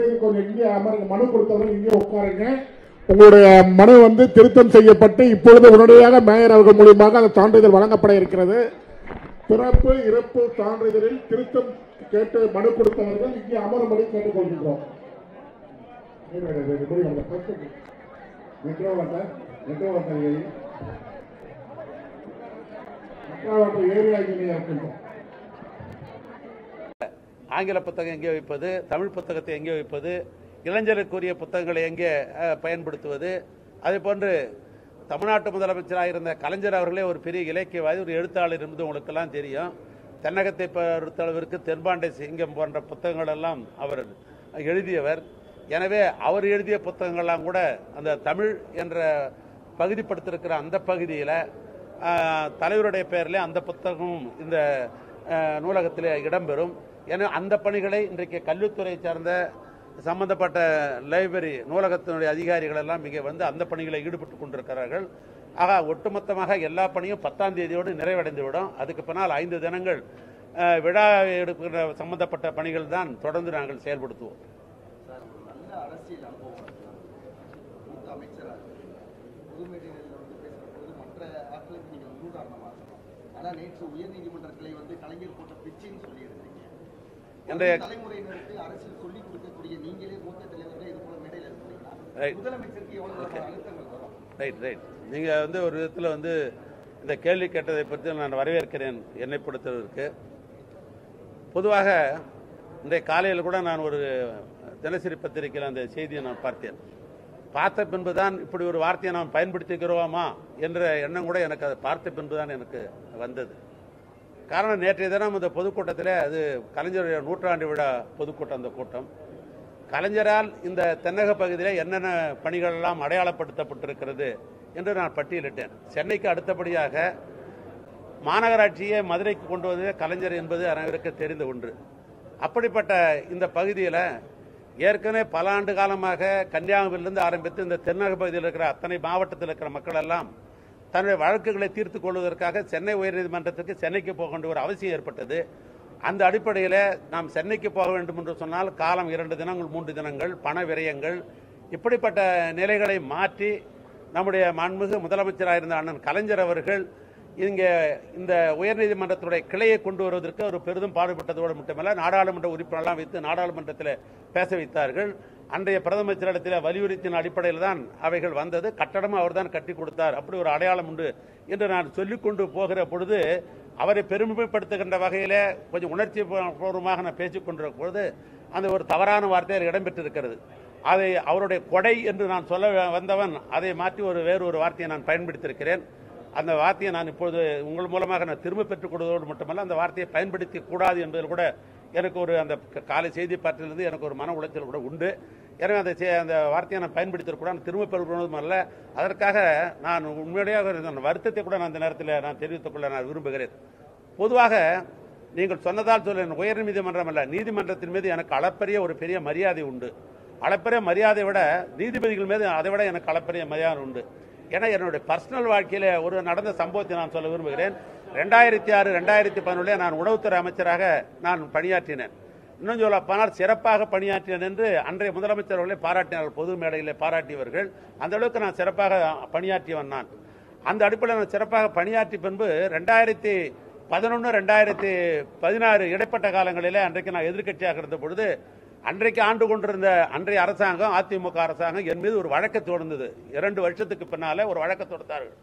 கொஞ்சம் இங்கே அமருங்க மனு கொடுத்தவங்க இங்கே உட்காருங்க. உங்களுடைய மனு வந்து திருத்தம் செய்யப்பட்டு இப்பொழுது உடனடியாக மேயர் அவர்கள் மூலியமாக அந்த சான்றிதழ் வழங்கப்பட இருக்கிறது. பிறப்பு இறப்பு சான்றிதழில் திருத்தம் கேட்டு மனு கொடுத்தவர்கள் இங்கே அமரும்படி கேட்டுக்கொள்கின்றோம். ஏரியா இருக்கின்றோம் ஆங்கில புத்தகம் எங்கே வைப்பது? தமிழ் புத்தகத்தை எங்கே வைப்பது? இளைஞருக்குரிய புத்தகங்களை எங்கே பயன்படுத்துவது? அதே போன்று தமிழ்நாட்டு முதலமைச்சராக இருந்த கலைஞர் அவர்களே ஒரு பெரிய இலக்கியவாதி ஒரு எழுத்தாளர் என்பது உங்களுக்கெல்லாம் தெரியும். தென்னகத்தை பொறுத்தளவிற்கு தென்பாண்டை சிங்கம் போன்ற புத்தகங்கள் எல்லாம் அவர் எழுதியவர். எனவே அவர் எழுதிய புத்தகங்கள்லாம் கூட அந்த தமிழ் என்ற பகுதிப்படுத்திருக்கிற அந்த பகுதியில் தலைவருடைய பெயரில் அந்த புத்தகமும் இந்த நூலகத்தில் இடம்பெறும். என அந்த பணிகளை இன்றைக்கு கல்வித்துறை சார்ந்த சம்பந்தப்பட்ட லைப்ரரி நூலகத்தினுடைய அதிகாரிகள் எல்லாம் இங்கே வந்து அந்த பணிகளை ஈடுபட்டு கொண்டிருக்கிறார்கள். ஆக ஒட்டுமொத்தமாக எல்லா பணியும் பத்தாம் தேதியோடு நிறைவடைந்துவிடும். அதுக்கு பின்னால் ஐந்து தினங்கள் விழா எடுக்கிற சம்பந்தப்பட்ட பணிகள் தான் தொடர்ந்து நாங்கள் செயல்படுத்துவோம். ஆனால் நேற்று உயர்நீதிமன்ற கிளை வந்து கலைஞர் போட்ட பிச்சின்னு சொல்லியிருக்கு இன்றைய ரைட் ரைட் நீங்கள் வந்து ஒரு விதத்தில் வந்து இந்த கேள்வி கேட்டதை பற்றி நான் வரவேற்கிறேன் என்னை பொறுத்தவருக்கு. பொதுவாக இன்றைய காலையில் கூட நான் ஒரு தினசரி பத்திரிகையில் அந்த செய்தியை நான் பார்த்தேன். பார்த்த பின்புதான் இப்படி ஒரு வார்த்தையை நாம் பயன்படுத்திக்கிறோமா என்ற எண்ணம் கூட எனக்கு அதை பார்த்த பின்புதான் எனக்கு வந்தது. காரணம் நேற்றைய தினம் இந்த பொதுக்கூட்டத்தில் அது கலைஞருடைய நூற்றாண்டு விழா பொதுக்கூட்டம் அந்த கூட்டம். கலைஞரால் இந்த தென்னக பகுதியில் என்னென்ன பணிகள் எல்லாம் அடையாளப்படுத்தப்பட்டிருக்கிறது என்று நான் பட்டியலிட்டேன். சென்னைக்கு அடுத்தபடியாக மாநகராட்சியை மதுரைக்கு கொண்டு வந்ததே கலைஞர் என்பது அனைவருக்கு தெரிந்த ஒன்று. அப்படிப்பட்ட இந்த பகுதியில் ஏற்கனவே பல ஆண்டு காலமாக கன்னியாகுமரியிலிருந்து ஆரம்பித்து இந்த தென்னக பகுதியில் இருக்கிற அத்தனை மாவட்டத்தில் இருக்கிற மக்கள் எல்லாம் தன்னுடைய வழக்குகளை தீர்த்துக் கொள்வதற்காக சென்னை உயர்நீதிமன்றத்திற்கு சென்னைக்கு போக வேண்டிய ஒரு அவசியம் ஏற்பட்டது. அந்த அடிப்படையில் நாம் சென்னைக்கு போக வேண்டும் என்று சொன்னால் காலம் இரண்டு தினங்கள் மூன்று தினங்கள் பண விரயங்கள் இப்படிப்பட்ட நிலைகளை மாற்றி நம்முடைய மாண்புமிகு முதலமைச்சராக இருந்த அண்ணன் கலைஞர் அவர்கள் இங்கே இந்த உயர்நீதிமன்றத்துடைய கிளையை கொண்டு வருவதற்கு ஒரு பெரிதும் பாடுபட்டதோடு மட்டுமல்ல நாடாளுமன்ற உறுப்பினர்லாம் வைத்து நாடாளுமன்றத்தில் பேச வைத்தார்கள். அன்றைய பிரதமரிடத்தில் வலியுறுத்தின அடிப்படையில் தான் அவைகள் வந்தது. கட்டடமும் அவர் தான் கட்டி கொடுத்தார். அப்படி ஒரு அடையாளம் உண்டு என்று நான் சொல்லிக்கொண்டு போகிற பொழுது அவரை பெருமைப்படுத்துகின்ற வகையில் கொஞ்சம் உணர்ச்சி பூர்வமாக நான் பேசிக்கொண்டிருக்கிற பொழுது அந்த ஒரு தவறான வார்த்தையில் இடம்பெற்றிருக்கிறது. அதை அவருடைய கொடை என்று நான் சொல்ல வந்தவன் அதை மாற்றி ஒரு வேறு ஒரு வார்த்தையை நான் பயன்படுத்தியிருக்கிறேன். அந்த வார்த்தையை நான் இப்பொழுது உங்கள் மூலமாக நான் திரும்ப பெற்றுக் கொடுவதோடு மட்டுமல்ல அந்த வார்த்தையை பயன்படுத்தி கூடாது என்பதில் கூட எனக்கு ஒரு அந்த காலை செய்தி பாட்டிலிருந்து எனக்கு ஒரு மன உளைச்சல் கூட உண்டு. எனவே அந்த அந்த வார்த்தையை நான் பயன்படுத்தக்கூடாது திரும்ப பெறுவதும் அல்ல. அதற்காக நான் உண்மையாக வருத்தத்தை கூட நான் அந்த நேரத்தில் நான் தெரிவித்துக் கொள்ள நான் விரும்புகிறேன். பொதுவாக நீங்கள் சொன்னதால் சொல்ல உயர் நீதிமன்றம் அல்ல. நீதிமன்றத்தின் மீது எனக்கு அளப்பரிய ஒரு பெரிய மரியாதை உண்டு. அளப்பரிய மரியாதை விட நீதிபதிகள் மீது அதை விட எனக்கு அளப்பரிய மரியாதை உண்டு. ஏன்னா என்னுடைய பர்சனல் வாழ்க்கையில் ஒரு நடந்த சம்பவத்தை நான் சொல்ல விரும்புகிறேன். ரெண்டாயிரத்தி ஆறு ரெண்டாயிரத்தி பதினொன்றில் நான் உணவுத்துறை அமைச்சராக நான் பணியாற்றினேன். இன்னும் சொல்ல போனால் சிறப்பாக பணியாற்றினேன் என்று அன்றைய முதலமைச்சர் அவர்களே பாராட்டினார்கள். பொது மேடையில் பாராட்டியவர்கள். அந்த அளவுக்கு நான் சிறப்பாக பணியாற்றியவன் நான். அந்த அடிப்படையில் நான் சிறப்பாக பணியாற்றி பின்பு ரெண்டாயிரத்தி பதினொன்று ரெண்டாயிரத்தி பதினாறு இடைப்பட்ட காலங்களிலே அன்றைக்கு நான் எதிர்க்கட்சியாக இருந்த பொழுது அன்றைக்கு ஆண்டு கொண்டிருந்த அன்றைய அரசாங்கம் அதிமுக அரசாங்கம் என் மீது ஒரு வழக்கு தொடர்ந்தது இரண்டு வருஷத்துக்கு பின்னாலே ஒரு வழக்கு தொடுத்தார்கள்.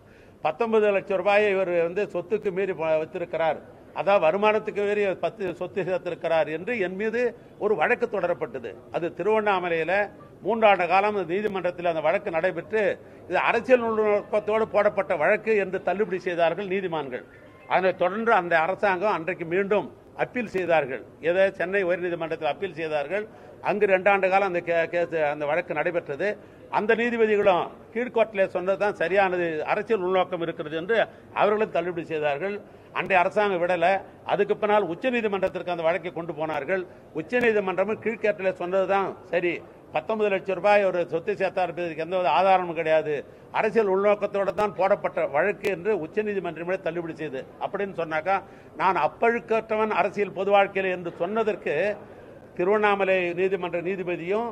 பத்தொன்பது லட்சம் ரூபாயை இவர் வந்து சொத்துக்கு மீறி வைத்திருக்கிறார் அதாவது வருமானத்துக்கு மீறி பத்து சொத்து சேர்த்திருக்கிறார் என்று என் மீது ஒரு வழக்கு தொடரப்பட்டது. அது திருவண்ணாமலையில மூன்றாண்டு காலம் அந்த நீதிமன்றத்தில் அந்த வழக்கு நடைபெற்று இது அரசியல் நுட்பத்தோடு போடப்பட்ட வழக்கு என்று தள்ளுபடி செய்தார்கள் நீதிமான்கள். அதனைத் தொடர்ந்து அந்த அரசாங்கம் அன்றைக்கு மீண்டும் அப்பீல் செய்தார்கள். எதை? சென்னை உயர்நீதிமன்றத்தில் அப்பீல் செய்தார்கள். அங்கு ரெண்டாண்டு காலம் அந்த கே- கேஸ் அந்த வழக்கு நடைபெற்றது. அந்த நீதிபதிகளும் கீழ்கோட்டில் சொன்னதுதான் சரியானது அரசியல் உள்நோக்கம் இருக்கிறது என்று அவர்களும் தள்ளுபடி செய்தார்கள். அன்றைய அரசாங்கம் விடலை. அதுக்கு பின்னால் உச்சநீதிமன்றத்திற்கு அந்த வழக்கை கொண்டு போனார்கள். உச்சநீதிமன்றமும் கீழ்கேட்டில் சொன்னதுதான் சரி. பத்தொன்பது லட்சம் ரூபாய் ஒரு சொத்து சேர்த்தார் எந்த ஒரு ஆதாரமும் கிடையாது. அரசியல் உள்நோக்கத்தோடு தான் போடப்பட்ட வழக்கு என்று உச்சநீதிமன்றமே தள்ளுபடி செய்து. அப்படின்னு சொன்னாக்கா நான் அப்பழுக்கற்றவன் அரசியல் பொது வாழ்க்கையில் என்று சொன்னதற்கு திருவண்ணாமலை நீதிமன்ற நீதிபதியும்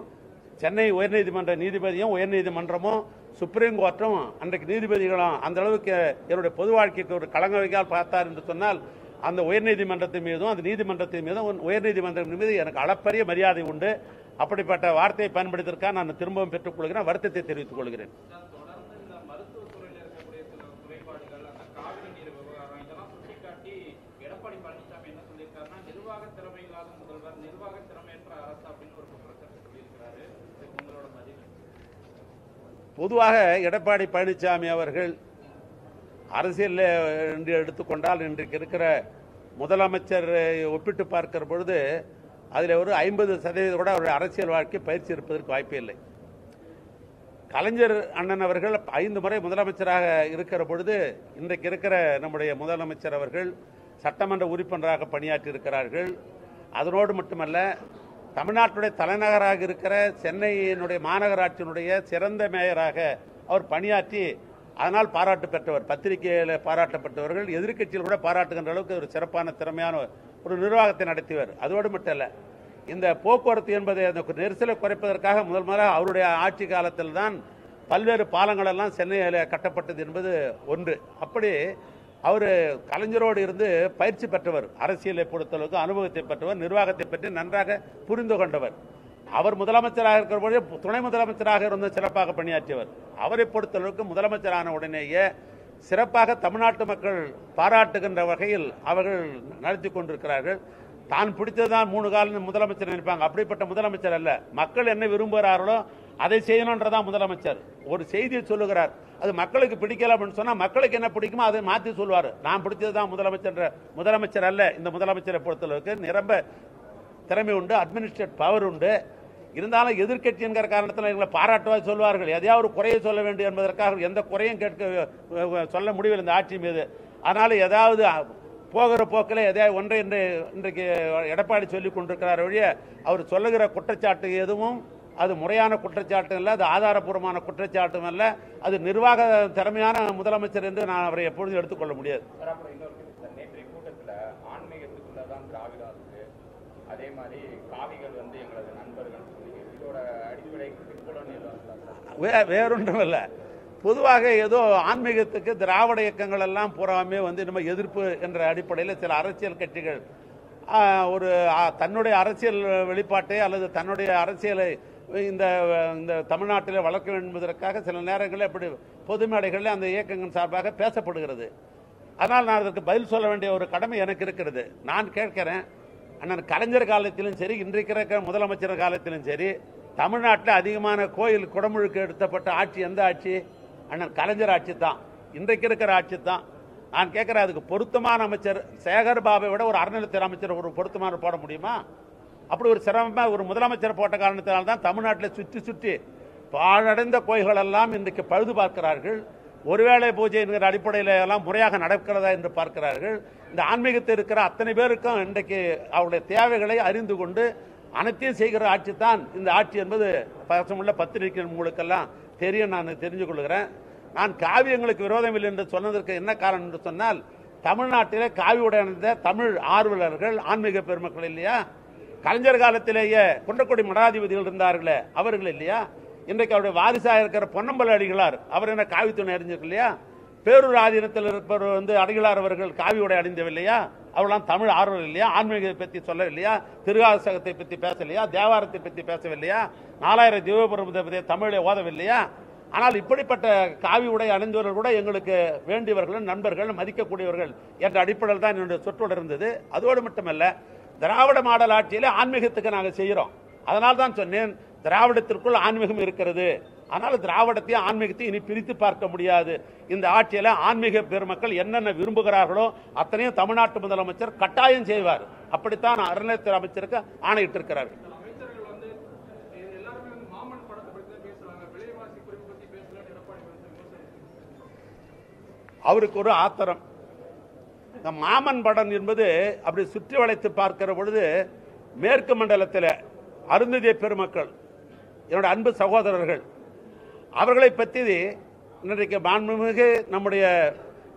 சென்னை உயர்நீதிமன்ற நீதிபதியும் உயர்நீதிமன்றமும் சுப்ரீம் கோர்ட்டும் அன்றைக்கு நீதிபதிகளும் அந்த அளவுக்கு என்னுடைய பொது வாழ்க்கைக்கு ஒரு கலங்க வைக்கால் பார்த்தார் என்று சொன்னால் அந்த உயர்நீதிமன்றத்தின் மீதும் அந்த நீதிமன்றத்தின் மீதும் உயர்நீதிமன்றம் உயர்நீதிமன்றத்தின் மீது எனக்கு அளப்பரிய மரியாதை உண்டு. அப்படிப்பட்ட வார்த்தையை பயன்படுத்தியிருக்காக நான் திரும்பவும் பெற்றுக் கொள்கிறேன் வருத்தத்தை தெரிவித்துக் கொள்கிறேன் தொடர்ந்து இந்த மருத்துவத்துறையில இருக்கக்கூடிய சில குறைபாடுகள் அந்த காவிரி நீர் விவகாரம் இதெல்லாம் சுட்டிக்காட்டி எடப்பாடி பழனிசாமி என்ன சொல்லியிருக்காருன்னா நிர்வாக திறமை இல்லாத முதல்வர் நிர்வாக திறமையற்ற அரசு அப்படின்னு ஒரு குற்றச்சாட்டு சொல்லியிருக்கிறாரு இதுக்கு உங்களோட பதில் பொதுவாக எடப்பாடி பழனிசாமி அவர்கள் அரசியல் என்று எடுத்துக்கொண்டால் இன்றைக்கு இருக்கிற முதலமைச்சர் ஒப்பிட்டு பார்க்கிற பொழுது அதில் ஒரு ஐம்பது சதவீதம் கூட அவருடைய அரசியல் வாழ்க்கை பயிற்சி இருப்பதற்கு வாய்ப்பே இல்லை. கலைஞர் அண்ணன் அவர்கள் ஐந்து முறை முதலமைச்சராக இருக்கிற பொழுது இன்றைக்கு இருக்கிற நம்முடைய முதலமைச்சர் அவர்கள் சட்டமன்ற உறுப்பினராக பணியாற்றி இருக்கிறார்கள். அதனோடு மட்டுமல்ல தமிழ்நாட்டுடைய தலைநகராக இருக்கிற சென்னையினுடைய மாநகராட்சியினுடைய சிறந்த மேயராக அவர் பணியாற்றி அதனால் பாராட்டு பெற்றவர் பத்திரிகையில் பாராட்டப்பட்டவர்கள் எதிர்க்கட்சியில் கூட பாராட்டுகின்ற அளவுக்கு ஒரு சிறப்பான திறமையான ஒரு நிர்வாகத்தை நடத்தியவர். அதோடு மட்டும் இல்ல இந்த போக்குவரத்து என்பதை அந்த நெரிசலை குறைப்பதற்காக முதல் முதலாக அவருடைய ஆட்சி காலத்தில் தான் பல்வேறு பாலங்களெல்லாம் சென்னையில் கட்டப்பட்டது என்பது ஒன்று. அப்படி அவர் கலைஞரோடு இருந்து பயிற்சி பெற்றவர் அரசியலை பொறுத்தளவுக்கு அனுபவத்தை பெற்றவர் நிர்வாகத்தை பற்றி நன்றாக புரிந்து கொண்டவர். அவர் முதலமைச்சராக இருக்கிற பொழுது துணை முதலமைச்சராக இருந்து சிறப்பாக பணியாற்றியவர். அவரை பொறுத்தளவுக்கு முதலமைச்சரான உடனேயே சிறப்பாக தமிழ்நாட்டு மக்கள் பாராட்டுகின்ற வகையில் அவர்கள் நடத்தி கொண்டிருக்கிறார்கள். தான் பிடித்ததுதான் மூணு காலம் முதலமைச்சர் நினைப்பாங்க. அப்படிப்பட்ட முதலமைச்சர் அல்ல. மக்கள் என்ன விரும்புகிறார்களோ அதை செய்யணுன்றதான் முதலமைச்சர். ஒரு செய்தியை சொல்லுகிறார். அது மக்களுக்கு பிடிக்கல அப்படின்னு சொன்னா மக்களுக்கு என்ன பிடிக்குமோ அதை மாற்றி சொல்வார் நான் பிடிச்சதுதான் முதலமைச்சர் முதலமைச்சர் அல்ல. இந்த முதலமைச்சரை பொறுத்தளவுக்கு நிரம்ப திறமை உண்டு அட்மினிஸ்ட்ரேட் பவர் உண்டு. இருந்தாலும் எதிர்க்கட்சி என்கிற காரணத்தில் எங்களை பாராட்டுவாய் சொல்வார்கள். எதையாவது ஒரு குறையை சொல்ல வேண்டும் என்பதற்காக எந்த குறையும் கேட்க சொல்ல முடியவில்லை இந்த ஆட்சி மீது. அதனால ஏதாவது போகிற போக்கில் எதையாவது ஒன்றை இன்று இன்றைக்கு எடப்பாடி சொல்லிக் கொண்டிருக்கிறார் வழியே அவர் சொல்லுகிற குற்றச்சாட்டு எதுவும் அது முறையான குற்றச்சாட்டு அல்ல அது ஆதாரபூர்வமான குற்றச்சாட்டும் அல்ல. அது நிர்வாக திறமையான முதலமைச்சர் என்று நான் அவரை எப்பொழுதும் எடுத்துக்கொள்ள முடியாது. அதே மாதிரி காவிகள் வந்து எங்களது நண்பர்கள் சொன்னீங்க இதோட அடிப்படை பிற்புலனில் சார்? வே வேறொன்றும் இல்லை பொதுவாக ஏதோ ஆன்மீகத்துக்கு திராவிட இயக்கங்கள் எல்லாம் பூராமே வந்து நம்ம எதிர்ப்பு என்ற அடிப்படையில் சில அரசியல் கட்சிகள் ஒரு தன்னுடைய அரசியல் வெளிப்பாட்டை அல்லது தன்னுடைய அரசியலை இந்த இந்த தமிழ்நாட்டில் வளர்க்க வேண்டும் என்பதற்காக சில நேரங்களில் இப்படி பொது மேடைகளில் அந்த இயக்கங்கள் சார்பாக பேசப்படுகிறது. அதனால் நான் அதற்கு பதில் சொல்ல வேண்டிய ஒரு கடமை எனக்கு இருக்கிறது. நான் கேட்கிறேன் அண்ணன் கலைஞர் காலத்திலும் சரி இன்றைக்கு முதலமைச்சர் காலத்திலும் சரி தமிழ்நாட்டில் அதிகமான கோயில் குடமுழுக்கு எடுத்தப்பட்ட ஆட்சி எந்த ஆட்சி? அண்ணன் கலைஞர் ஆட்சி தான். இன்றைக்கு இருக்கிற ஆட்சி தான். நான் கேட்கிறேன் அதுக்கு பொருத்தமான அமைச்சர் சேகர் பாபை விட ஒரு அறநிலைத்துறை அமைச்சர் ஒரு பொருத்தமான போட முடியுமா? அப்படி ஒரு சிரமமா ஒரு முதலமைச்சர் போட்ட காரணத்தினால்தான் தமிழ்நாட்டில் சுற்றி சுற்றி பாழடைந்த கோயில்கள் எல்லாம் இன்றைக்கு பழுது பார்க்கிறார்கள். ஒருவேளை பூஜை என்கிற அடிப்படையில் எல்லாம் முறையாக நடக்கிறதா என்று பார்க்கிறார்கள். இந்த ஆன்மீகத்தில் இருக்கிற அத்தனை பேருக்கும் இன்றைக்கு அவருடைய தேவைகளை அறிந்து கொண்டு அனைத்தையும் செய்கிற ஆட்சி தான் இந்த ஆட்சி என்பது பசமுள்ள பத்திரிகை உங்களுக்கெல்லாம் தெரியும் நான் தெரிஞ்சு கொள்கிறேன். நான் காவியங்களுக்கு விரோதம் இல்லை என்று சொன்னதற்கு என்ன காரணம் என்று சொன்னால் தமிழ்நாட்டிலே காவி உடையணிந்த தமிழ் ஆர்வலர்கள் ஆன்மீக பெருமக்கள் இல்லையா? கலைஞர் காலத்திலேயே குன்றக்குடி மடாதிபதிகள் இருந்தார்களே அவர்கள் இல்லையா? இன்றைக்கு அவருடைய வாரிசாக இருக்கிற பொன்னம்பல அடிகளார் அவர் என்ன காவி துணை இல்லையா? பேரூர் ஆதீனத்தில் இருப்பவர் வந்து அடிகளார் அவர்கள் காவி உடை அணிந்தவில்லையா? அவரெல்லாம் தமிழ் ஆர்வம் இல்லையா? ஆன்மீகத்தை பற்றி சொல்லவில்லையா திருவாசகத்தை பற்றி பேசலையா? தேவாரத்தை பற்றி பேசவில்லையா? நாலாயிரம் ஜீவபுரத்தை பற்றி தமிழை ஓதவில்லையா? ஆனால் இப்படிப்பட்ட காவி உடை அணிந்தவர்கள் கூட எங்களுக்கு வேண்டியவர்கள் நண்பர்கள் மதிக்கக்கூடியவர்கள் என்ற அடிப்படையில் தான் என்னுடைய சொற்றொடர் இருந்தது. அதோடு மட்டுமல்ல திராவிட மாடல் ஆட்சியிலே ஆன்மீகத்துக்கு நாங்கள் செய்கிறோம் அதனால தான் சொன்னேன் திராவிடத்திற்குள் ஆன்மீகம் இருக்கிறது. ஆனால் திராவிடத்தையும் ஆன்மீகத்தையும் இனி பிரித்து பார்க்க முடியாது. இந்த ஆட்சியில ஆன்மீக பெருமக்கள் என்னென்ன விரும்புகிறார்களோ அத்தனையும் தமிழ்நாட்டு முதலமைச்சர் கட்டாயம் செய்வார். அப்படித்தான் அறநிலையத்துறை அமைச்சருக்கு ஆணையிட்டு இருக்கிறார்கள் விமர்சனம் அவருக்கு ஒரு ஆத்திரம். இந்த மாமன் படம் என்பது அப்படி சுற்றி வளைத்து பார்க்கிற பொழுது மேற்கு மண்டலத்தில் அருந்ததிய பெருமக்கள் என்னோட அன்பு சகோதரர்கள் அவர்களை பற்றி இன்றைக்கு மாண்புமிகு நம்முடைய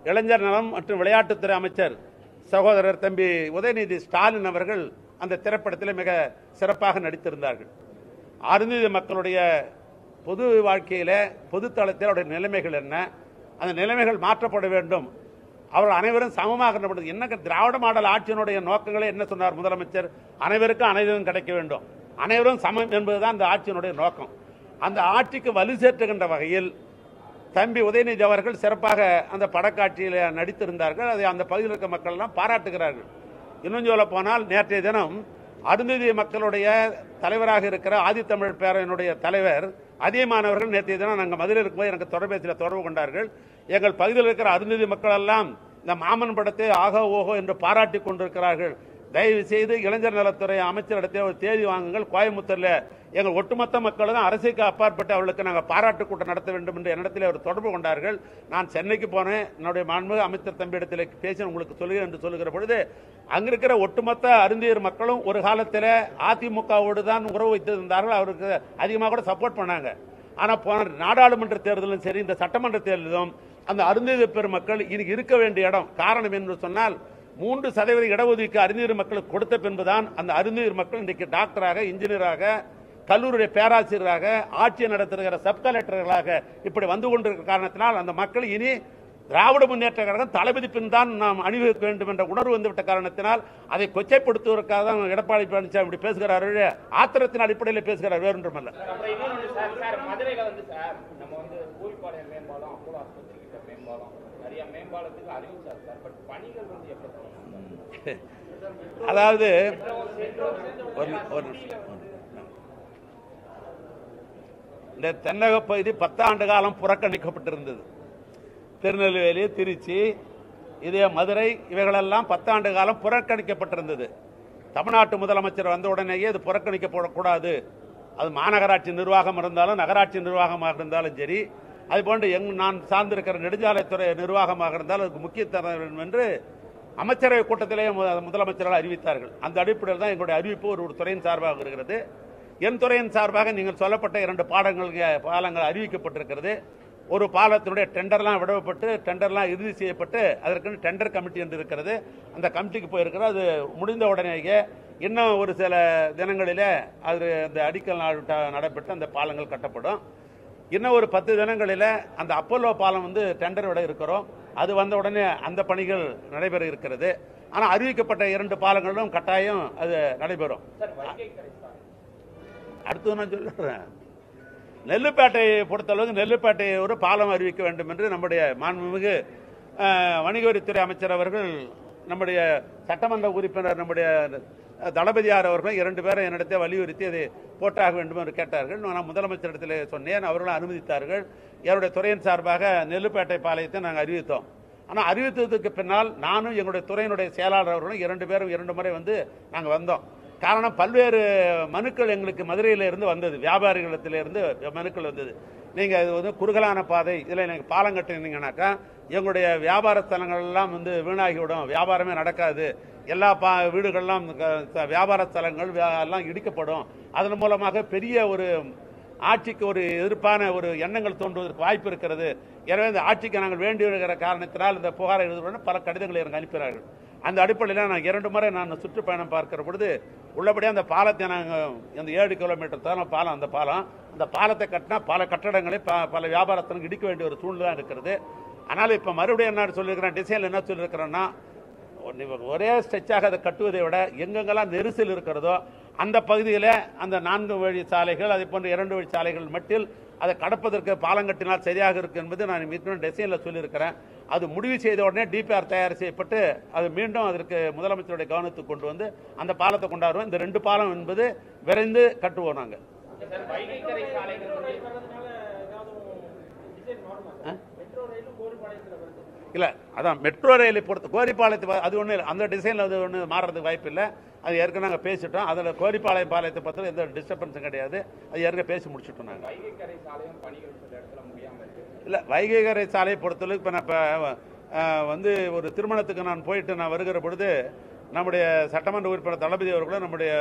இளைஞர் நலம் மற்றும் விளையாட்டுத்துறை அமைச்சர் சகோதரர் தம்பி உதயநிதி ஸ்டாலின் அவர்கள் அந்த திரைப்படத்தில் மிக சிறப்பாக நடித்திருந்தார்கள். அருந்ததி மக்களுடைய பொது வாழ்க்கையில் பொது தளத்தில் அவருடைய நிலைமைகள் என்ன அந்த நிலைமைகள் மாற்றப்பட வேண்டும் அவர்கள் அனைவரும் சமமாக நடப்பது என்ன திராவிட மாடல் ஆட்சியினுடைய நோக்கங்களே என்ன சொன்னார் முதலமைச்சர்? அனைவருக்கும் அனைவரும் கிடைக்க வேண்டும். அனைவரும் சமம் என்பதுதான் அந்த ஆட்சியினுடைய நோக்கம். அந்த ஆட்சிக்கு வலு சேர்த்துகின்ற வகையில் தம்பி உதயநிதி அவர்கள் சிறப்பாக அந்த படக்காட்சியில் நடித்திருந்தார்கள். அதை அந்த பகுதியில் இருக்க மக்கள்லாம் பாராட்டுகிறார்கள். இன்னும் சொல்ல போனால் நேற்றைய தினம் அருந்ததி மக்களுடைய தலைவராக இருக்கிற ஆதித்தமிழ் பேரனுடைய தலைவர் அதிகமானவர்கள் நேற்றைய தினம் நாங்கள் மதுரை இருக்கும்போது எனக்கு தொலைபேசியில் தொடர்பு கொண்டார்கள். எங்கள் பகுதியில் இருக்கிற அருந்ததி மக்கள் எல்லாம் இந்த மாமன் படத்தை ஆகோ ஓகோ என்று பாராட்டி கொண்டிருக்கிறார்கள். தயவு செய்து இளைஞர் நலத்துறை அமைச்சரிடத்தில் ஒரு தேதி வாங்குங்கள். கோயம்புத்தூர்ல எங்கள் ஒட்டுமொத்த மக்களும் அரசுக்கு அப்பாற்பட்டு அவர்களுக்கு நாங்கள் பாராட்டு கூட்டம் நடத்த வேண்டும் என்று என்னிடத்தில் அவர் தொடர்பு கொண்டார்கள். நான் சென்னைக்கு போனேன். என்னுடைய மாண்புமிகு அமைச்சர் தம்பியிடத்தில் பேசி உங்களுக்கு சொல்கிறேன் என்று சொல்லுகிற பொழுது அங்கிருக்கிற ஒட்டுமொத்த அருந்தியர் மக்களும் ஒரு காலத்தில் அதிமுகவோடு தான் உறவு வைத்திருந்தார்கள். அவருக்கு அதிகமாக கூட சப்போர்ட் பண்ணாங்க. ஆனால் போன நாடாளுமன்ற தேர்தலும் சரி இந்த சட்டமன்ற தேர்தலும் அந்த அருந்ததி பெருமக்கள் இன்னைக்கு இருக்க வேண்டிய இடம் காரணம் என்று சொன்னால் மூன்று சதவீத இடஒதுக்கீடு அறிஞர் மக்களுக்கு கொடுத்த பின்புதான் அந்த அறிஞர் மக்கள் இன்றைக்கு டாக்டராக இன்ஜினியராக கல்லூரிய பேராசிரியராக ஆட்சியை நடத்துகிற சப் கலெக்டர்களாக இப்படி வந்து கொண்டிருக்கிற காரணத்தினால் அந்த மக்கள் இனி திராவிட முன்னேற்ற கழகம் தளபதி பின் தான் நாம் அணிவகுக்க வேண்டும் என்ற உணர்வு வந்துவிட்ட காரணத்தினால் அதை கொச்சைப்படுத்துவதற்காக தான் எடப்பாடி பழனிசாமி இப்படி பேசுகிறார் ஆத்திரத்தின் அடிப்படையில் பேசுகிறார் வேறொன்றுமல்ல. அப்புறம் அதாவது ஒரு ஒரு நிமிஷம். இந்த தென்னக பகுதி பத்தாண்டு காலம் புறக்கணிக்கப்பட்டிருந்தது. திருநெல்வேலி திருச்சி இதே மதுரை இவைகளெல்லாம் பத்தாண்டு காலம் புறக்கணிக்கப்பட்டிருந்தது. தமிழ்நாட்டு முதலமைச்சர் வந்த உடனேயே இது புறக்கணிக்கப்படக்கூடாது. அது மாநகராட்சி நிர்வாகம் இருந்தாலும் நகராட்சி நிர்வாகமாக இருந்தாலும் சரி அது போன்று எங் நான் சார்ந்திருக்கிற நெடுஞ்சாலைத்துறை நிர்வாகமாக இருந்தால் அதுக்கு முக்கியத்துவம் வேண்டும் என்று அமைச்சரவை கூட்டத்திலே முதலமைச்சரால் அறிவித்தார்கள். அந்த அடிப்படையில் தான் எங்களுடைய அறிவிப்பு ஒரு ஒரு துறையின் சார்பாக இருக்கிறது. என் துறையின் சார்பாக நீங்கள் சொல்லப்பட்ட இரண்டு பாடங்கள் பாலங்கள் அறிவிக்கப்பட்டிருக்கிறது. ஒரு பாலத்தினுடைய டெண்டர்லாம் விடப்பட்டு டெண்டர்லாம் இறுதி செய்யப்பட்டு அதற்கு டெண்டர் கமிட்டி என்று இருக்கிறது. அந்த கமிட்டிக்கு போயிருக்கிறது அது முடிந்த உடனேயே இன்னும் ஒரு சில தினங்களிலே அது அந்த அடிக்கல் நாள் நடைபெற்று அந்த பாலங்கள் கட்டப்படும். இன்னும் ஒரு பத்து தினங்களில் அந்த அப்போலோ பாலம் வந்து டெண்டர் விட இருக்கிறோம். அது வந்த உடனே அந்த பணிகள் நடைபெற இருக்கிறது. ஆனால் அறிவிக்கப்பட்ட இரண்டு பாலங்களும் கட்டாயம் அது நடைபெறும். அடுத்து நான் சொல்லுறேன் நெல்லுப்பேட்டையை பொறுத்தளவுக்கு நெல்லுப்பேட்டை ஒரு பாலம் அறிவிக்க வேண்டும் என்று நம்முடைய மாண்புமிகு அஹ், வணிக வரித்துறை அமைச்சர் அவர்கள் நம்முடைய சட்டமன்ற உறுப்பினர் நம்முடைய தளபதியார் அவர்களும் இரண்டு பேரும் என்னிடத்தை வலியுறுத்தி அதை போட்டாக வேண்டும் என்று கேட்டார்கள். நான் முதலமைச்சரிடத்தில் சொன்னேன். அவர்களும் அனுமதித்தார்கள். என்னுடைய துறையின் சார்பாக நெல்லுப்பேட்டை பாளையத்தை நாங்கள் அறிவித்தோம். ஆனால் அறிவித்ததுக்கு பின்னால் நானும் எங்களுடைய துறையினுடைய செயலாளர் அவர்களும் இரண்டு பேரும் இரண்டு முறை வந்து நாங்கள் வந்தோம். காரணம் பல்வேறு மனுக்கள் எங்களுக்கு மதுரையில இருந்து வந்தது. வியாபாரிகளத்திலிருந்து மனுக்கள் வந்தது. நீங்கள் இது வந்து குறுகலான பாதை. இதில் எனக்கு பாலம் கட்டினீங்கன்னாக்கா எங்களுடைய வியாபார ஸ்தலங்கள்லாம் வந்து வீணாகிவிடும். வியாபாரமே நடக்காது. எல்லா பா வீடுகள்லாம் க- வியாபார ஸ்தலங்கள் வியா- எல்லாம் இடிக்கப்படும். அதன் மூலமாக பெரிய ஒரு ஆட்சிக்கு ஒரு எதிர்ப்பான ஒரு எண்ணங்கள் தோன்றுவதற்கு வாய்ப்பு இருக்கிறது. எனவே இந்த ஆட்சிக்கு நாங்கள் வேண்டி வருகிற காரணத்தினால் இந்த புகாரை எழுதுவதுடன் பல கடிதங்களை எனக்கு அனுப்பினார்கள். அந்த அடிப்படையில் நான் இரண்டு முறை நான் சுற்றுப்பயணம் பார்க்கிற பொழுது உள்ளபடியே அந்த பாலத்தை நாங்கள் அந்த ஏழு கிலோமீட்டர் தானே பாலம் அந்த பாலம் அந்த பாலத்தை கட்டினா பல கட்டடங்களை ப- பல வியாபாரத்திற்கு இடிக்க வேண்டிய ஒரு சூழ்நிலை இருக்கிறது. ஆனால் இப்போ மறுபடியும் என்ன சொல்லியிருக்கிறேன் டிசைனில் என்ன சொல்லியிருக்கிறேன்னா ஒரே ஸ்ட்ரெச்சாக அதை கட்டுவதை விட எங்கெங்கெல்லாம் நெரிசல் இருக்கிறதோ அந்த பகுதியில் அந்த நான்கு வழி சாலைகள் அதை போன்ற இரண்டு வழி சாலைகள் மட்டில் அதை கடப்பதற்கு பாலம் கட்டினால் சரியாக இருக்கும் என்பது நான் மிகவும் டிசைனில் சொல்லியிருக்கிறேன். அது முடிவு செய்த உடனே டிபிஆர் தயார் செய்யப்பட்டு அது மீண்டும் அதற்கு முதலமைச்சருடைய கவனத்துக்கு கொண்டு வந்து அந்த பாலத்தை கொண்டாடுவோம். இந்த ரெண்டு பாலம் என்பது விரைந்து கட்டுவோம் நாங்கள் இல்ல அதான் மெட்ரோ ரயிலை பொறுத்த கோரிப்பாளையத்தை அது இல்ல. அந்த டிசைன்ல அது ஒண்ணு மாறுறதுக்கு வாய்ப்பு இல்லை. அது ஏற்கனவே நாங்க பேசிட்டோம். அதுல கோரிப்பாளையம் பாளையத்தை பத்தி எந்த டிஸ்டர்பன்ஸும் கிடையாது. அது ஏற்கனவே பேசி முடிச்சிட்டோம் நாங்க. வைகை கரை சாலையும் பணிகள் சில இடத்துல முடியாம இருக்கு. இல்ல வைகைகரை சாலையை பொறுத்தளவுக்கு இப்ப நான் இப்ப வந்து ஒரு திருமணத்துக்கு நான் போயிட்டு நான் வருகிற பொழுது நம்முடைய சட்டமன்ற உறுப்பினர் தளபதி அவர்களும் நம்முடைய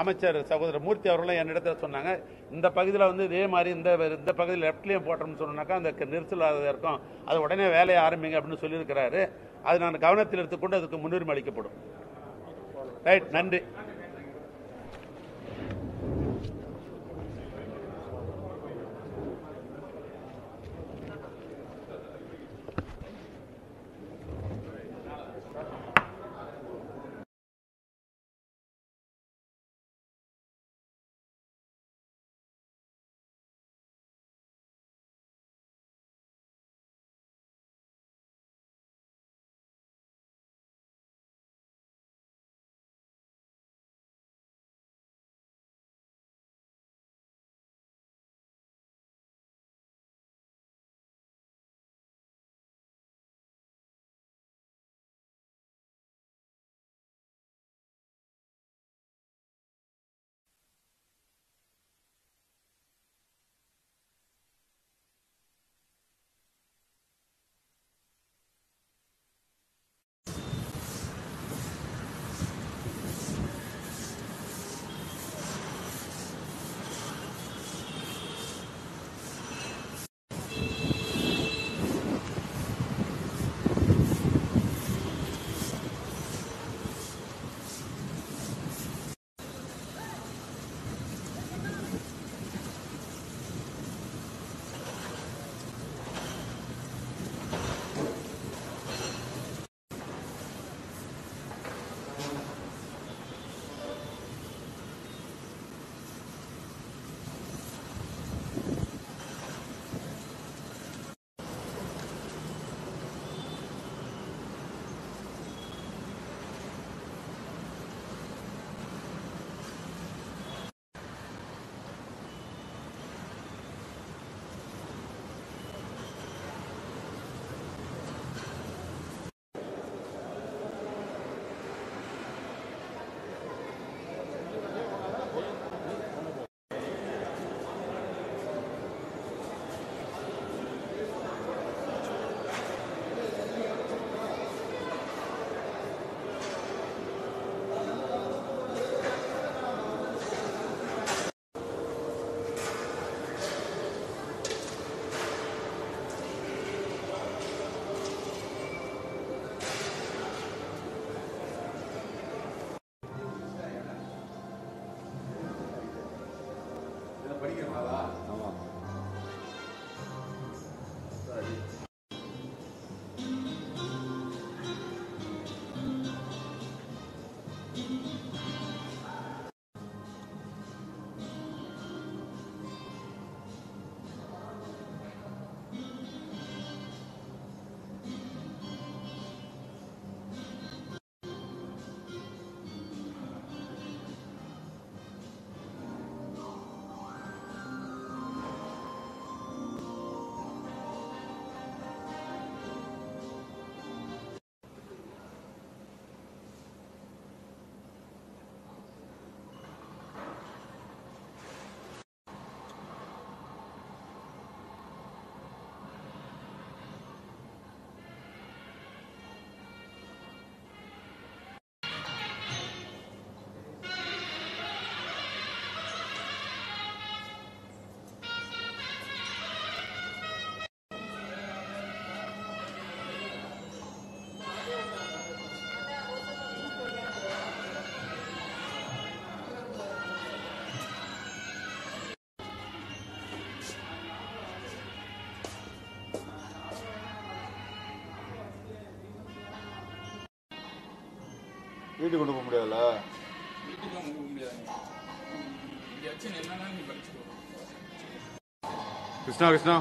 அமைச்சர் சகோதரர் மூர்த்தி அவர்களும் என்னிடத்தில் சொன்னாங்க இந்த பகுதியில் வந்து இதே மாதிரி இந்த இந்த பகுதியில் லெஃப்ட்லேயும் போட்டோம்னு சொன்னாக்கா அந்த நெரிசல் இருக்கும். அது உடனே வேலையை ஆரம்பிங்க அப்படின்னு சொல்லியிருக்கிறாரு. அது நான் கவனத்தில் எடுத்துக்கொண்டு அதுக்கு முன்னுரிமை அளிக்கப்படும். ரைட் நன்றி. வீட்டுக்கு கொண்டு போக முடியாதுல்ல? வீட்டுக்கு போக முடியாது. கிருஷ்ணா கிருஷ்ணா.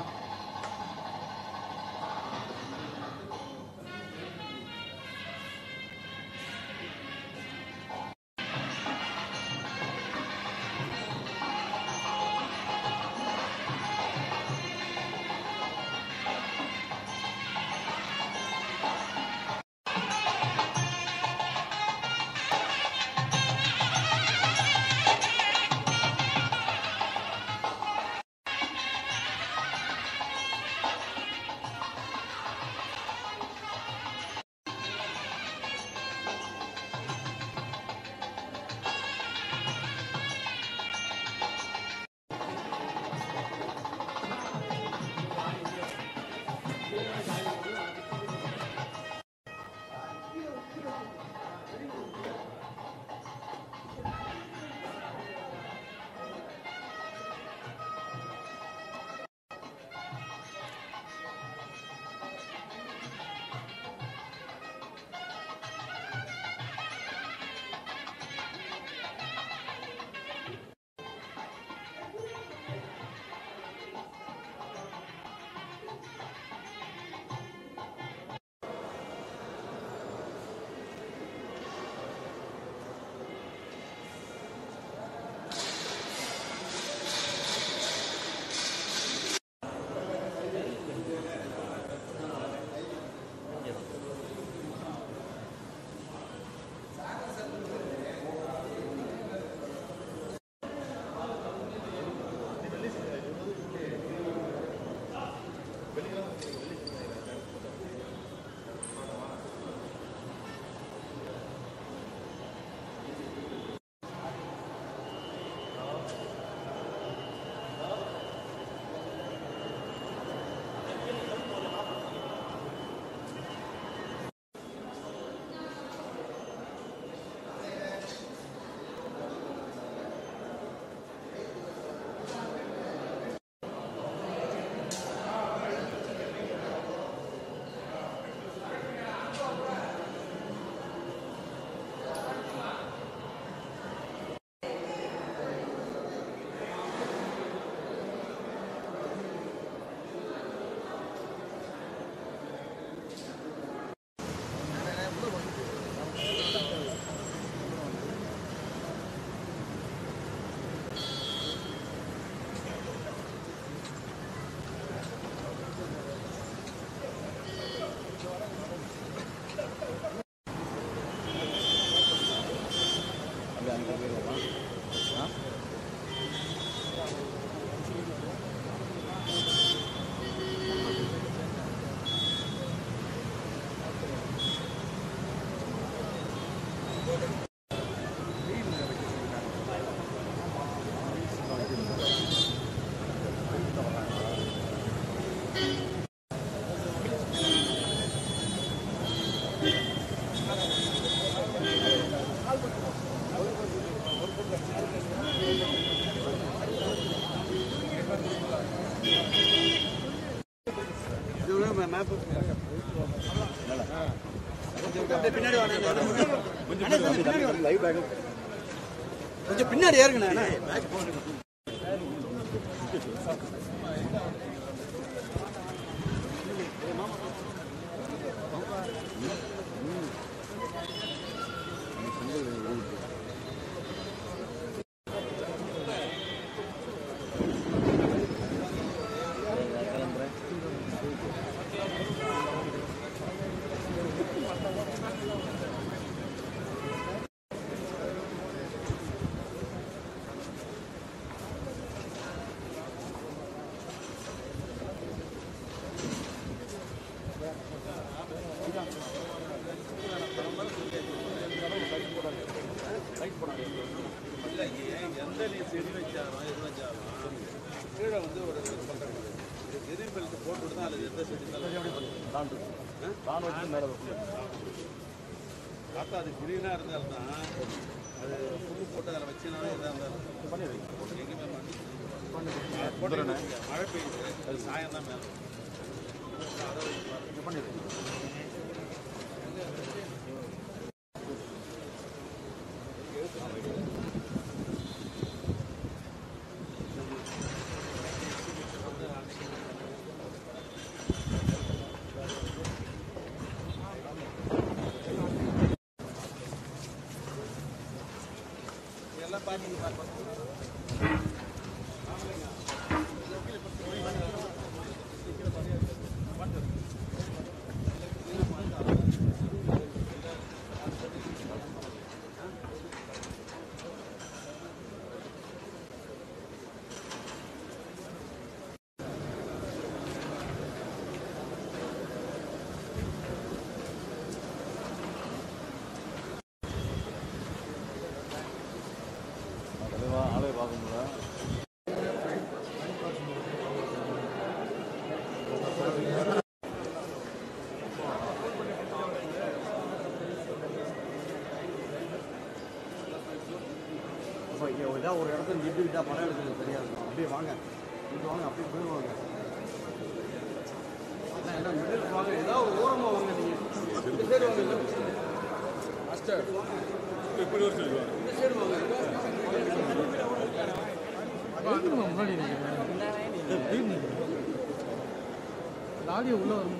பின்னாடி ஏறுங்கண்ணா பார்த்தா அது கிரீனாக இருந்தால்தான் அது புல்லு போட்டு அதில் வச்சுனா இதாக இருந்தாலும் எங்கேயுமே மழை பெய்யுது அது சாயம் தான் மேலே. அப்போ இங்கே मतलब पानी निकाल पानी ஏதாவது ஒரு இடத்துல நின்றுக்கிட்டா படம் எடுக்கிறது சரியா இருக்கும் அப்படியே வாங்க. இங்கே வாங்க அப்படியே போயிடுவாங்க என்ன மிடில் வாங்க. ஏதாவது ஓரமாக வாங்க நீங்கள் இந்த சைடு வாங்க. மாஸ்டர் இப்படி ஒரு சொல்லுவாங்க இந்த சைடு வாங்க. லாலியை உள்ள வரும்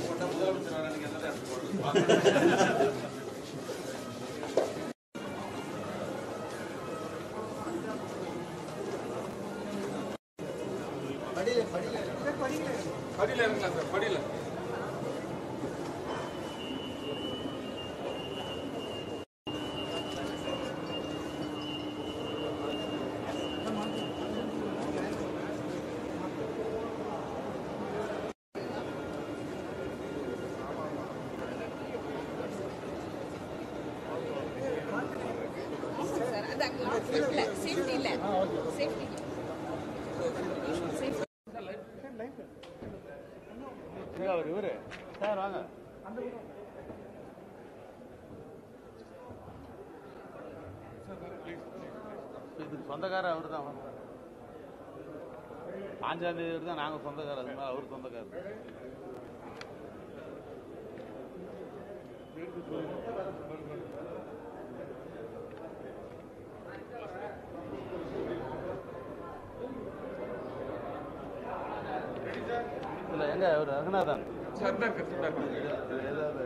போட்டா முதலமைச்சர் நீங்க எல்லாம் படியில் இருக்கலாம் சார் படியில். சார் அதான் இல்ல சேஃப்டி இல்ல சேஃப்டி சேஃப்டி அவர் இவரு சார் வாங்க. இதுக்கு சொந்தக்காரர் அவர் தான். பாஞ்சாம் தேதி தான் நாங்க சொந்தக்காரர். அது மாதிரி அவர் சொந்தக்காரர். இல்ல எங்க? அவர் ரகுநாதன். சார். சொன்னது ஏதாவது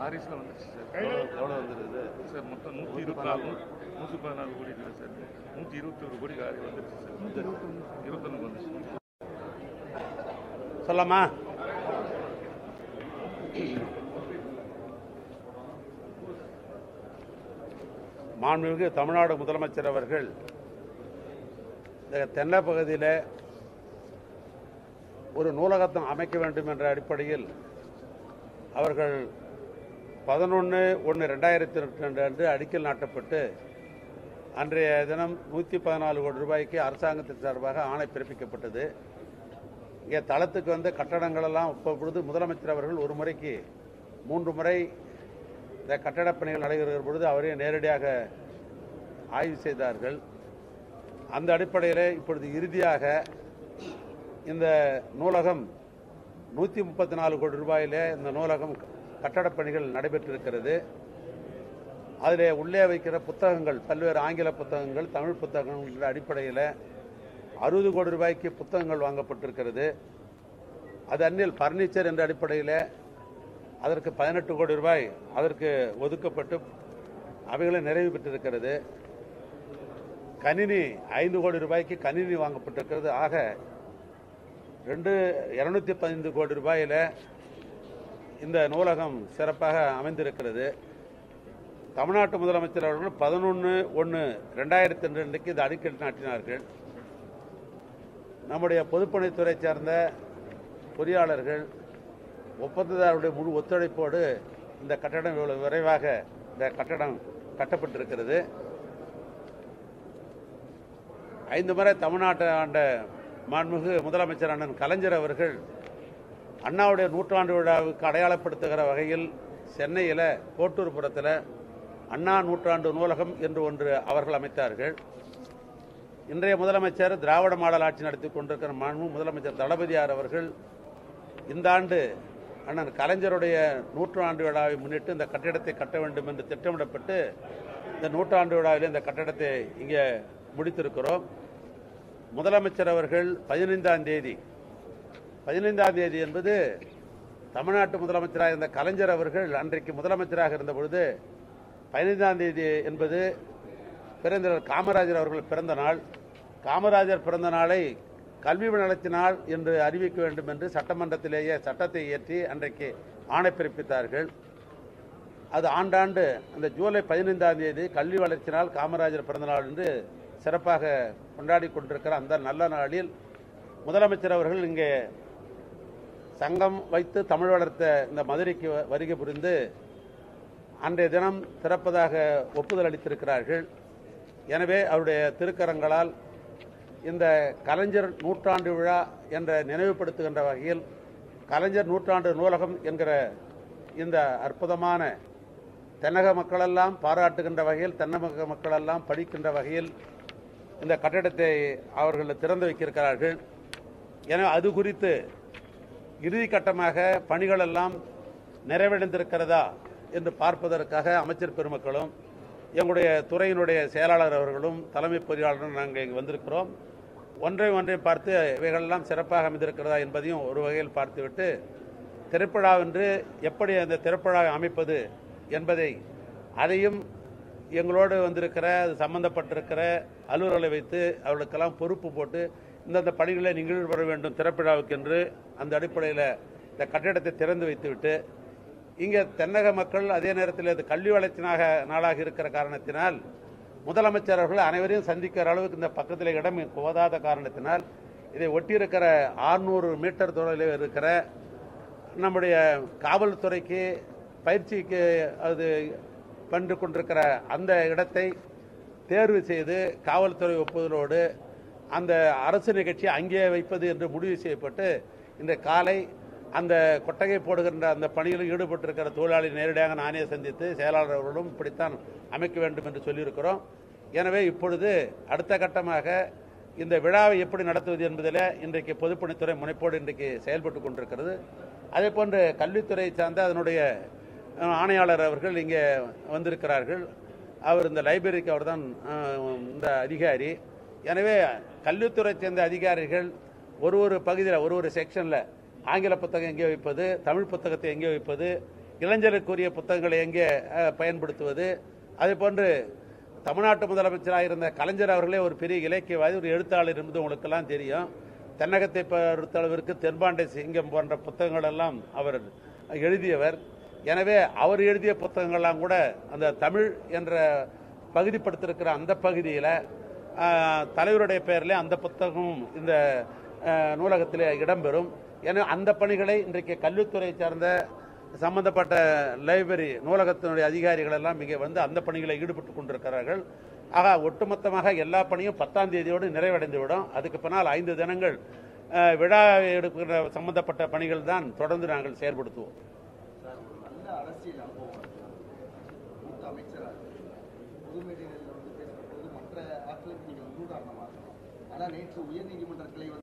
ஹாரிஸில் வந்துச்சு சார் மொத்தம் நூற்றி இருபத்தி நாலு நூற்றி பதினாலு கோடி சார். நூற்றி இருபத்தொரு கோடி காரி வந்துருச்சு சார். இருபத்தொன்று வந்துச்சு சொல்லமா மாண்புமிகு தமிழ்நாடு முதலமைச்சர் அவர்கள் இந்த தென்னை பகுதியில் ஒரு நூலகத்தை அமைக்க வேண்டும் என்ற அடிப்படையில் அவர்கள் பதினொன்று ஒன்று ரெண்டாயிரத்தி ரெண்டு அன்று அடிக்கல் நாட்டப்பட்டு அன்றைய தினம் நூற்றி பதினாலு கோடி ரூபாய்க்கு அரசாங்கத்தின் சார்பாக ஆணை பிறப்பிக்கப்பட்டது. இங்கே தளத்துக்கு வந்து கட்டடங்கள் எல்லாம் இப்பொழுது முதலமைச்சர் அவர்கள் ஒரு முறைக்கு மூன்று முறை இந்த கட்டடப் பணிகள் நடைபெறுகிற பொழுது அவரே நேரடியாக ஆய்வு செய்தார்கள். அந்த அடிப்படையில் இப்பொழுது இறுதியாக இந்த நூலகம் நூற்றி முப்பத்தி நாலு கோடி ரூபாயிலே இந்த நூலகம் கட்டடப் பணிகள் நடைபெற்றிருக்கிறது. அதில் உள்ளே வைக்கிற புத்தகங்கள் பல்வேறு ஆங்கில புத்தகங்கள் தமிழ் புத்தகங்கள் என்ற அடிப்படையில் அறுபது கோடி ரூபாய்க்கு புத்தகங்கள் வாங்கப்பட்டிருக்கிறது. அது அந்நில் பர்னிச்சர் என்ற அடிப்படையில் அதற்கு பதினெட்டு கோடி ரூபாய் அதற்கு ஒதுக்கப்பட்டு அவைகளை நிறைவு பெற்றிருக்கிறது. கணினி ஐந்து கோடி ரூபாய்க்கு கணினி வாங்கப்பட்டிருக்கிறது. ஆக ரெண்டு இரநூத்தி பதினைந்து கோடி ரூபாயில இந்த நூலகம் சிறப்பாக அமைந்திருக்கிறது. தமிழ்நாட்டு முதலமைச்சர் அவர்கள் பதினொன்று ஒன்று ரெண்டாயிரத்தி ரெண்டுக்கு இது அடிக்கடி நாட்டினார்கள். நம்முடைய பொதுப்பணித்துறை சார்ந்த பொறியாளர்கள் ஒப்பந்ததாரருடைய முழு ஒத்துழைப்போடு இந்த கட்டடம் இவ்வளவு விரைவாக இந்த கட்டடம் கட்டப்பட்டிருக்கிறது. ஐந்து முறை தமிழ்நாட்டை ஆண்ட மாண்புமிகு முதலமைச்சர் அண்ணன் கலைஞர் அவர்கள் அண்ணாவுடைய நூற்றாண்டு விழாவுக்கு அடையாளப்படுத்துகிற வகையில் சென்னையில் கோட்டூர்புரத்தில் அண்ணா நூற்றாண்டு நூலகம் என்று ஒன்று அவர்கள் அமைத்தார்கள். இன்றைய முதலமைச்சர் திராவிட மாடல் ஆட்சி நடத்தி கொண்டிருக்கிற மாண்பு முதலமைச்சர் தளபதியார் அவர்கள் இந்த ஆண்டு அண்ணன் கலைஞருடைய நூற்றாண்டு விழாவை முன்னிட்டு இந்த கட்டிடத்தை கட்ட வேண்டும் என்று திட்டமிடப்பட்டு இந்த நூற்றாண்டு விழாவில் இந்த கட்டடத்தை இங்கே முடித்திருக்கிறோம். முதலமைச்சர் அவர்கள் பதினைந்தாம் தேதி பதினைந்தாம் தேதி என்பது தமிழ்நாட்டு முதலமைச்சராக இருந்த கலைஞர் அவர்கள் அன்றைக்கு முதலமைச்சராக இருந்த பொழுது பதினைந்தாம் தேதி என்பது பிறந்தவர் காமராஜர் அவர்கள் பிறந்த நாள். காமராஜர் பிறந்த நாளை கல்வி நடத்தினாள் என்று அறிவிக்க வேண்டும் என்று சட்டமன்றத்திலேயே சட்டத்தை இயற்றி அன்றைக்கு ஆணை பிறப்பித்தார்கள். அது ஆண்டாண்டு அந்த ஜூலை பதினைந்தாம் தேதி கல்வி வளர்ச்சி நாள் காமராஜர் பிறந்த நாள் என்று சிறப்பாக கொண்டாடி கொண்டிருக்கிற அந்த நல்ல நாளில் முதலமைச்சர் அவர்கள் இங்கே சங்கம் வைத்து தமிழ் வளர்த்த இந்த மதுரைக்கு வ- வருகை புரிந்து அன்றைய தினம் திறப்பதாக ஒப்புதல் அளித்திருக்கிறார்கள். எனவே அவருடைய திருக்கரங்களால் இந்த கலைஞர் நூற்றாண்டு விழா என்ற நினைவுபடுத்துகின்ற வகையில் கலைஞர் நூற்றாண்டு நூலகம் என்கிற இந்த அற்புதமான தென்னக மக்களெல்லாம் பாராட்டுகின்ற வகையில் தென்னக மக்களெல்லாம் படிக்கின்ற வகையில் இந்த கட்டடத்தை அவர்கள் திறந்து வைக்கிருக்கிறார்கள். எனவே அது குறித்து இறுதி கட்டமாக பணிகள் எல்லாம் நிறைவடைந்திருக்கிறதா என்று பார்ப்பதற்காக அமைச்சர் பெருமக்களும் எங்களுடைய துறையினுடைய செயலாளர் அவர்களும் தலைமை பொறியாளரும் நாங்கள் இங்கு வந்திருக்கிறோம். ஒன்றை ஒன்றை பார்த்து இவைகளெல்லாம் சிறப்பாக அமைந்திருக்கிறதா என்பதையும் ஒரு வகையில் பார்த்துவிட்டு திரைப்படாவென்று எப்படி அந்த திரைப்படாவை அமைப்பது என்பதை அதையும் எங்களோடு வந்திருக்கிற அது சம்பந்தப்பட்டிருக்கிற அலுவலர்களை வைத்து அவர்களுக்கெல்லாம் பொறுப்பு போட்டு இந்தந்த பணிகளை நீங்கள் வர வேண்டும் திறப்பிழாவுக்கு என்று அந்த அடிப்படையில் இந்த கட்டிடத்தை திறந்து வைத்துவிட்டு இங்கே தென்னக மக்கள் அதே நேரத்தில் இது கல்வி வளர்ச்சினாக நாளாக இருக்கிற காரணத்தினால் முதலமைச்சர் அவர்கள் அனைவரையும் சந்திக்கிற அளவுக்கு இந்த பக்கத்தில் இடம் போதாத காரணத்தினால் இதை ஒட்டியிருக்கிற 600 மீட்டர் தொலைவில் இருக்கிற நம்முடைய காவல்துறைக்கு பயிற்சிக்கு அது பண்ணி கொண்டிருக்கிற அந்த இடத்தை தேர்வு செய்து காவல்துறை ஒப்புதலோடு அந்த அரசு நிகழ்ச்சி அங்கே வைப்பது என்று முடிவு செய்யப்பட்டு இந்த காலை அந்த கொட்டகை போடுகின்ற அந்த பணியில் ஈடுபட்டிருக்கிற தொழிலாளி நேரடியாக நானே சந்தித்து செயலாளர் அவர்களும் இப்படித்தான் அமைக்க வேண்டும் என்று சொல்லியிருக்கிறோம். எனவே இப்பொழுது அடுத்த கட்டமாக இந்த விழாவை எப்படி நடத்துவது என்பதில் இன்றைக்கு பொதுப்பணித்துறை முனைப்போடு இன்றைக்கு செயல்பட்டு கொண்டிருக்கிறது. அதே போன்று கல்வித்துறை சார்ந்த அதனுடைய ஆணையாளர் அவர்கள் இங்கே வந்திருக்கிறார்கள். அவர் இந்த லைப்ரரிக்கு அவர் தான் இந்த அதிகாரி. எனவே கல்வித்துறை சேர்ந்த அதிகாரிகள் ஒரு ஒரு பகுதியில் ஒரு ஒரு செக்ஷனில் ஆங்கில புத்தகம் எங்கே வைப்பது தமிழ் புத்தகத்தை எங்கே வைப்பது இளைஞருக்குரிய புத்தகங்களை எங்கே பயன்படுத்துவது. அதே போன்று தமிழ்நாட்டு முதலமைச்சராக இருந்த கலைஞர் அவர்களே ஒரு பெரிய இலக்கியவாதி ஒரு எழுத்தாளர் என்பது உங்களுக்கெல்லாம் தெரியும். தென்னகத்தை பொறுத்தளவிற்கு தென்பாண்டை சிங்கம் போன்ற புத்தகங்கள் எல்லாம் அவர் எழுதியவர். எனவே அவர் எழுதிய புத்தகங்கள்லாம் கூட அந்த தமிழ் என்ற பகுதிப்படுத்திருக்கிற அந்த பகுதியில் தலைவருடைய பெயரில் அந்த புத்தகமும் இந்த நூலகத்தில் இடம்பெறும். என அந்த பணிகளை இன்றைக்கு கல்வித்துறை சார்ந்த சம்பந்தப்பட்ட லைப்ரரி நூலகத்தினுடைய அதிகாரிகள் எல்லாம் இங்கே வந்து அந்த பணிகளை ஈடுபட்டு கொண்டிருக்கிறார்கள். ஆக ஒட்டுமொத்தமாக எல்லா பணியும் பத்தாம் தேதியோடு நிறைவடைந்து விடும் அதுக்கு பின்னால் ஐந்து தினங்கள் விழா எடுக்கிற சம்பந்தப்பட்ட பணிகள் தான் தொடர்ந்து நாங்கள் செயல்படுத்துவோம் சார் ஒரு நல்ல அரசியல் அனுபவம் இருக்கு. மூத்த அமைச்சராக பொது மேடைகளில் வந்து பேசும்போது மற்ற ஆட்களுக்கு நீங்கள் முன்னுதாரணமாக இருக்கணும் ஆனால் நேற்று உயர்நீதிமன்ற கிளை வந்து